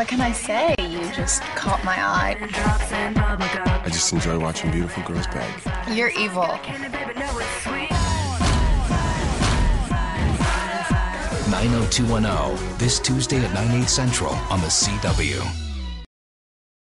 What can I say? You just caught my eye. I just enjoy watching beautiful girls beg. You're evil. 90210 this Tuesday at 9, 8 central on the CW.